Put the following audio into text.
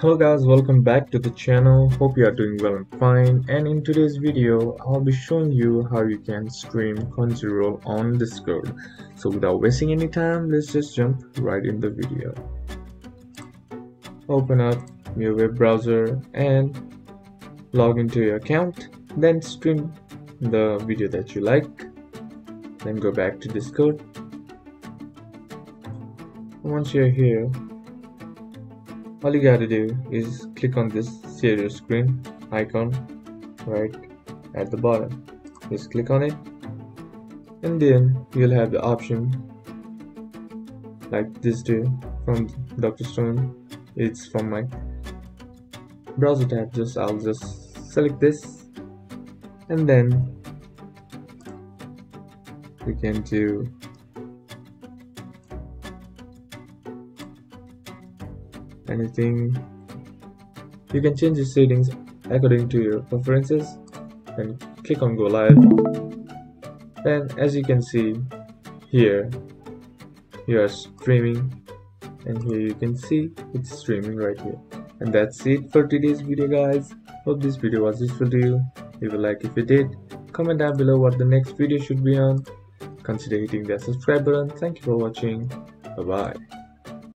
Hello guys, welcome back to the channel. Hope you are doing well and fine. And in today's video, I'll be showing you how you can stream Crunchyroll on Discord. So without wasting any time, let's just jump right in the video. Open up your web browser and log into your account. Then stream the video that you like. Then go back to Discord. Once you're here, all you gotta do is click on this your screen icon right at the bottom just click on it and then you'll have the option like this too from Dr. Stone it's from my browser tab just I'll just select this and then we can do anything. You can change the settings according to your preferences and click on go live. And as you can see here you are streaming. And here you can see it's streaming right here. And that's it for today's video guys. Hope this video was useful to you. If you like if you did. Comment down below what the next video should be on. Consider hitting that subscribe button. Thank you for watching. Bye bye